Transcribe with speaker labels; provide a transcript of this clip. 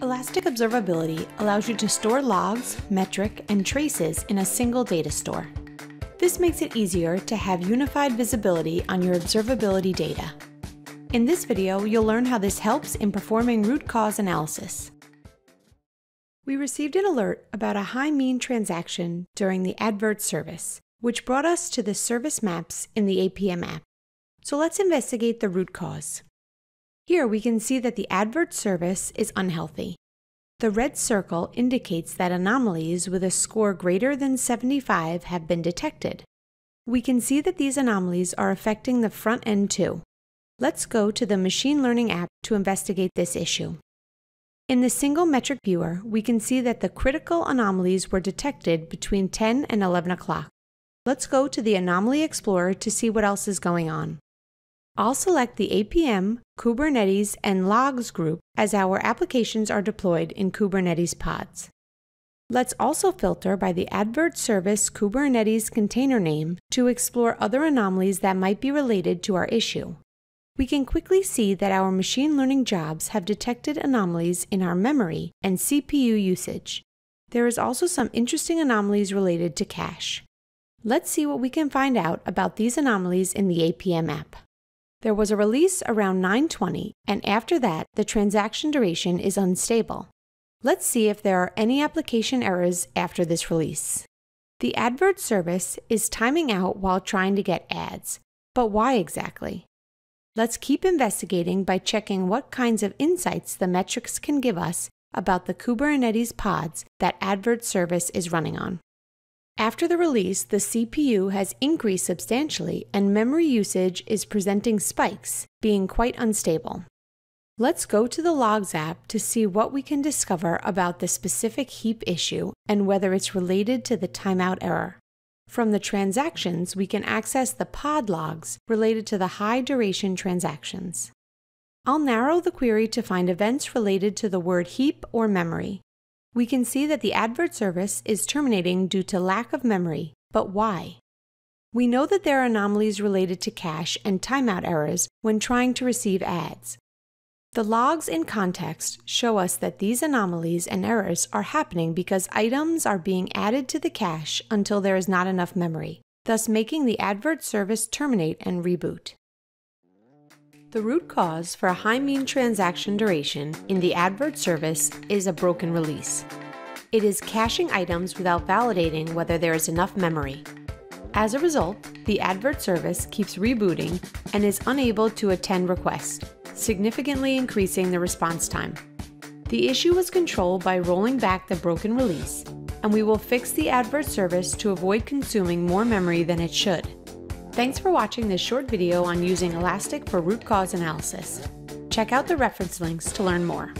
Speaker 1: Elastic Observability allows you to store logs, metric, and traces in a single data store. This makes it easier to have unified visibility on your observability data. In this video, you'll learn how this helps in performing root cause analysis. We received an alert about a high mean transaction during the advert service, which brought us to the service maps in the APM app. So let's investigate the root cause. Here we can see that the advert service is unhealthy. The red circle indicates that anomalies with a score greater than 75 have been detected. We can see that these anomalies are affecting the front end too. Let's go to the machine learning app to investigate this issue. In the single metric viewer, we can see that the critical anomalies were detected between 10 and 11 o'clock. Let's go to the Anomaly Explorer to see what else is going on. I'll select the APM, Kubernetes, and Logs group as our applications are deployed in Kubernetes pods. Let's also filter by the Advert Service Kubernetes container name to explore other anomalies that might be related to our issue. We can quickly see that our machine learning jobs have detected anomalies in our memory and CPU usage. There is also some interesting anomalies related to cache. Let's see what we can find out about these anomalies in the APM app. There was a release around 920, and after that, the transaction duration is unstable. Let's see if there are any application errors after this release. The advert service is timing out while trying to get ads, but why exactly? Let's keep investigating by checking what kinds of insights the metrics can give us about the Kubernetes pods that advert service is running on. After the release, the CPU has increased substantially and memory usage is presenting spikes, being quite unstable. Let's go to the Logs app to see what we can discover about the specific heap issue and whether it's related to the timeout error. From the transactions, we can access the pod logs related to the high duration transactions. I'll narrow the query to find events related to the word heap or memory we can see that the advert service is terminating due to lack of memory, but why? We know that there are anomalies related to cache and timeout errors when trying to receive ads. The logs in context show us that these anomalies and errors are happening because items are being added to the cache until there is not enough memory, thus making the advert service terminate and reboot. The root cause for a high mean transaction duration in the advert service is a broken release. It is caching items without validating whether there is enough memory. As a result, the advert service keeps rebooting and is unable to attend requests, significantly increasing the response time. The issue was controlled by rolling back the broken release, and we will fix the advert service to avoid consuming more memory than it should. Thanks for watching this short video on using Elastic for root cause analysis. Check out the reference links to learn more.